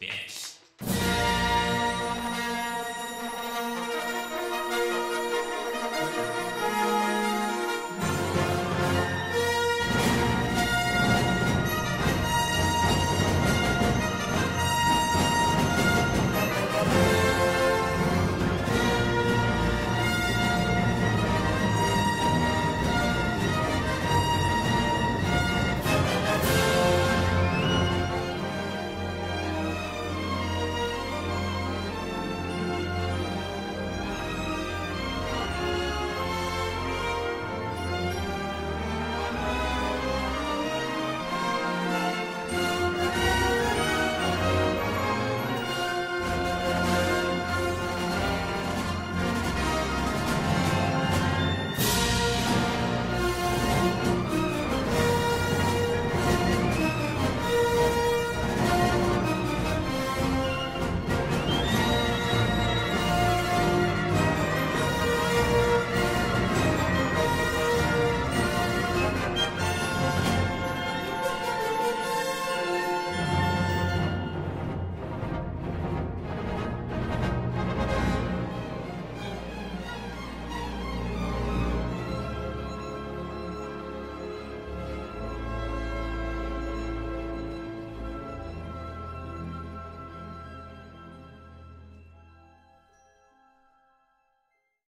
bitch.